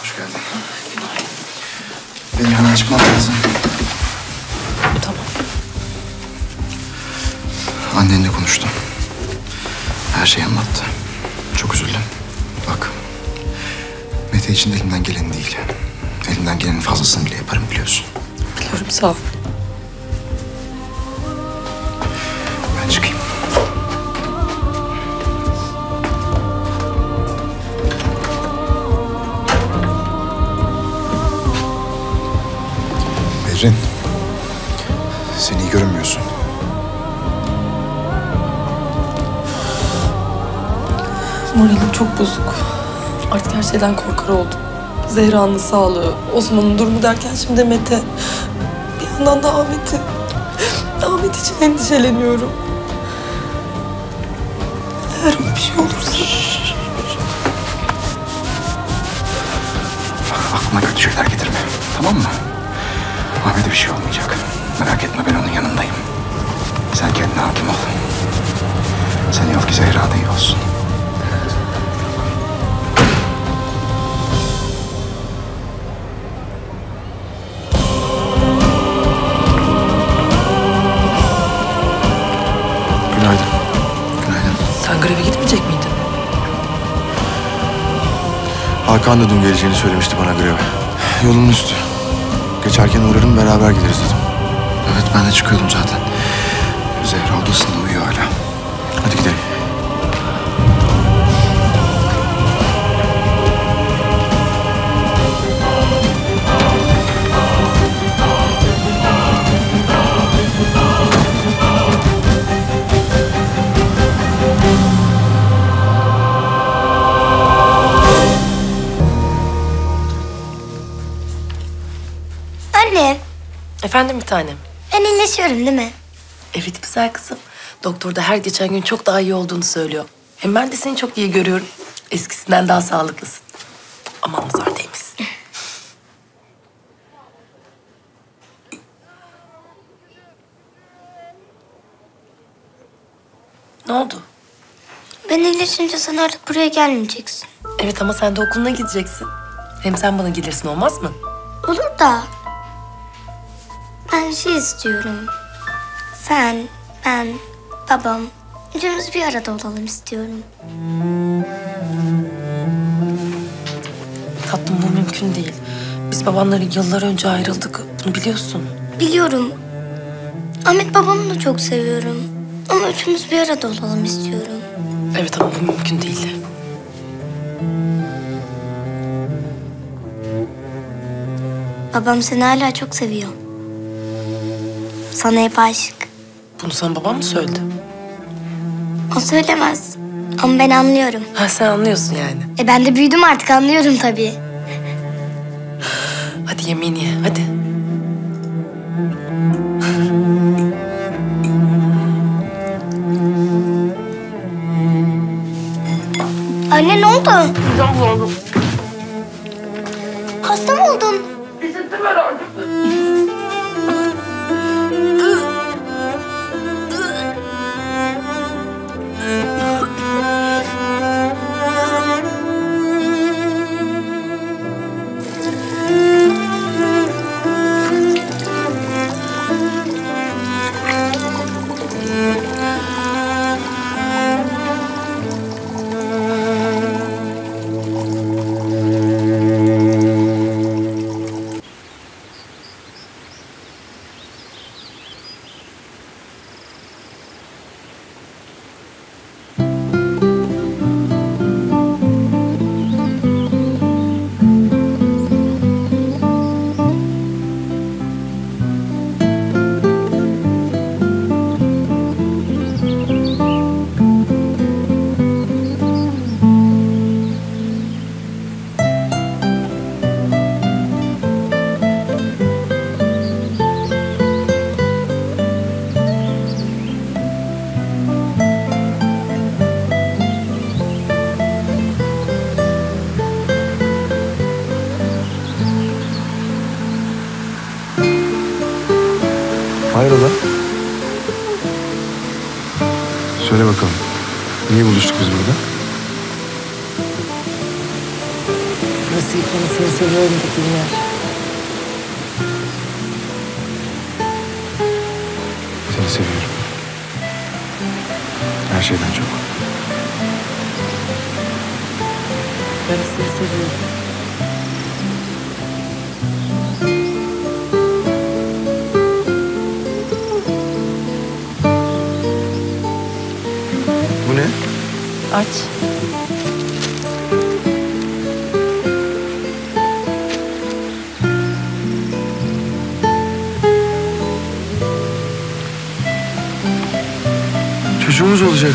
Hoş geldin. Benim hemen çıkmam lazım. Tamam. Annenle konuştum. Her şeyi anlattı. Çok üzüldüm. Bak. Mete için elimden gelen değil. Elimden gelenin fazlasını bile yaparım biliyorsun. Biliyorum sağ ol. Berrin. Sen iyi görünmüyorsun. Moralim çok bozuk. Artık her şeyden korkar oldum. Zehra'nın sağlığı, Osman'ın durumu derken şimdi Mete. Bir yandan da Ahmet'i. Ahmet için endişeleniyorum. Eğer ona bir şey olursa... Aklına kötü şeyler getirme. Tamam mı? Ahmet'e bir şey olmayacak. Merak etme ben onun yanındayım. Sen kendine hakim ol. Sen ol ki Zehra da iyi olsun. Günaydın. Günaydın. Sen greve gitmeyecek miydin? Hakan da dün geleceğini söylemişti bana greve. Yolun üstü. Geçerken uğrarım beraber gideriz dedim. Evet ben de çıkıyordum zaten. Zehra odasında uyuyor hala. Hadi gidelim. Efendim bir tanem. ben iyileşiyorum değil mi? Evet güzel kızım. Doktor da her geçen gün çok daha iyi olduğunu söylüyor. Hem ben de seni çok iyi görüyorum. Eskisinden daha sağlıklısın. Aman nazar değmesin. ne oldu? Ben iyileşince sen artık buraya gelmeyeceksin. Evet ama sen de okuluna gideceksin. Hem sen bana gelirsin olmaz mı? Olur da ben şey istiyorum. Sen, ben, babam üçümüz bir arada olalım istiyorum. Tatlım bu mümkün değil. Biz babanları yıllar önce ayrıldık. Bunu biliyorsun. Biliyorum. Ahmet babamı da çok seviyorum. Ama üçümüz bir arada olalım istiyorum. Evet ama bu mümkün değil. Babam seni hala çok seviyor. Sana hep aşık. Bunu sana babam mı söyledi? O söylemez. Ama ben anlıyorum. Ha sen anlıyorsun yani. E ben de büyüdüm artık anlıyorum tabii. Hadi yemeğini ye hadi. Anne ne oldu? Hasta Hayrola? Söyle bakalım. Niye buluştuk biz burada? Burası İlkan'ı seni seviyorum dediğin yer. Seni seviyorum. Her şeyden çok. Ben seni seviyorum. Aç. Çocuğumuz olacak.